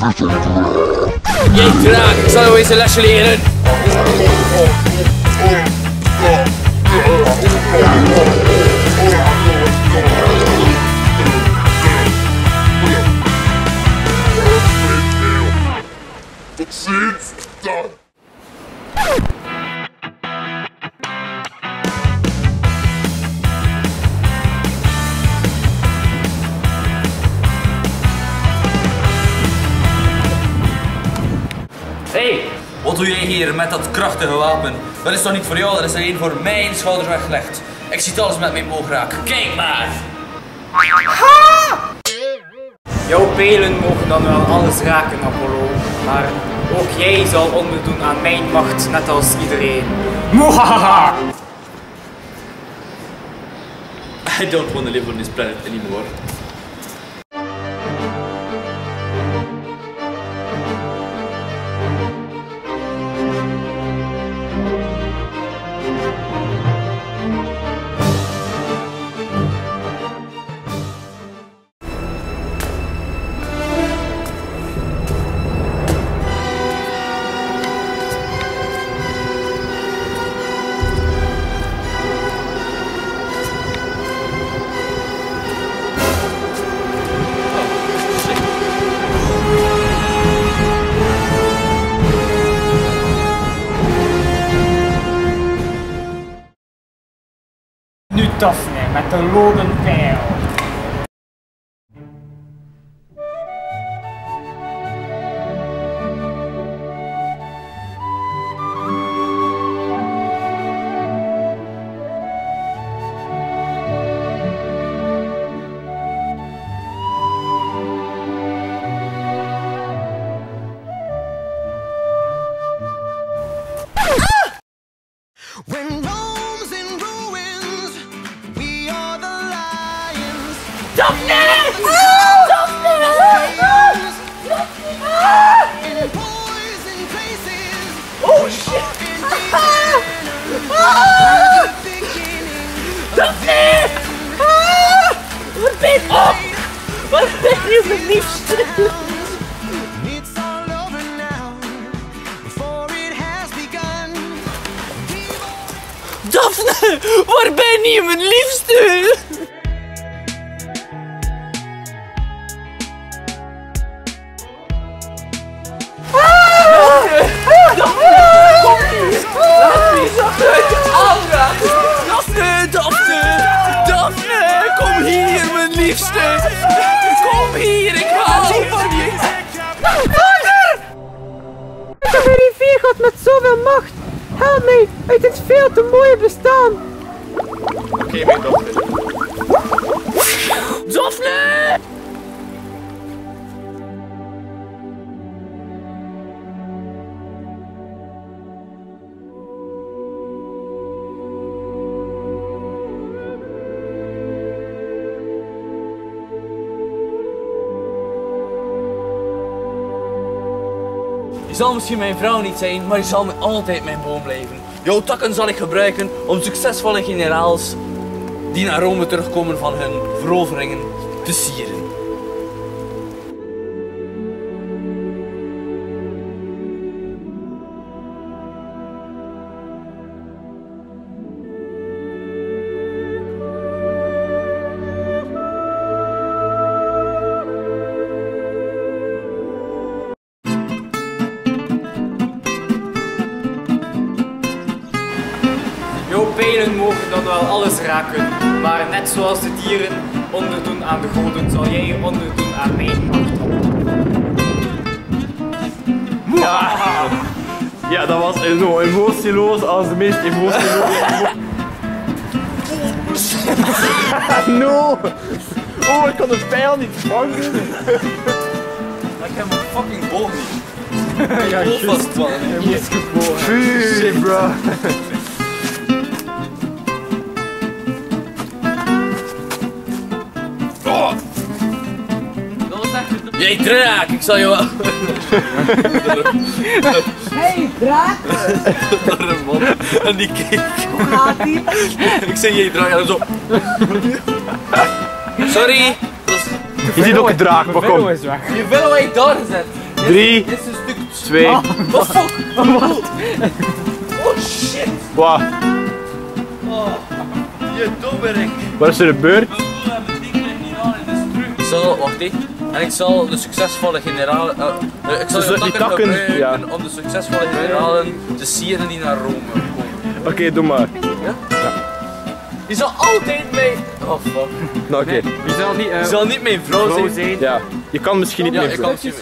Jij draak, ik zal jou eens een lesje leren. Hey, wat doe jij hier met dat krachtige wapen? Dat is toch niet voor jou, dat is alleen voor mijn schouders weggelegd. Ik zie alles met mijn oog raak. Kijk maar! Jouw pijlen mogen dan wel alles raken, Apollo. Maar ook jij zal onderdoen aan mijn macht, net als iedereen. Mohahaha! I don't want to live on this planet anymore. Daphne met de loden pijl. When It's all over now. Before it has begun. Daphne, waar ben je, mijn liefste? Mij uit dit veel te mooie bestaan. Oké, mijn dochter. Daphne! Zal misschien mijn vrouw niet zijn, maar je zal me altijd mijn boom blijven. Jouw takken zal ik gebruiken om succesvolle generaals die naar Rome terugkomen van hun veroveringen te sieren. Pijlen mogen dan wel alles raken, maar net zoals de dieren onderdoen aan de goden, zal jij je onderdoen aan mijn macht. Ja, dat was zo emotieloos als de meest emotieloze. no! Oh, ik kan de pijl niet vangen. Ik heb mijn fucking boom niet. ja, vast man. Shit, bro. Jij draak, ik zal je wel. Hey, draak, man. En die keek. hoe gaat ie? Ik zeg jij draak en zo. Sorry. Je ziet ook een draak, maar kom. Je wil wat ik daar gezet. Dit is- Drie. Dit is een stuk. Twee. What fuck? Oh shit. Wat? Je dommerik. Wat is er gebeurd? Ik zal, wacht hé. En ik zal de succesvolle generalen, eh, eh, ik zal Dus de die takken, ja. om de succesvolle generalen te sieren die naar Rome komen. Oké, doe maar. Die zal altijd mijn... Oh fuck. Nou, oké. Je zal niet, Die zal niet mijn vrouw vrouw zijn. zijn. Ja. Je kan misschien niet Ja, meer ik vloeken.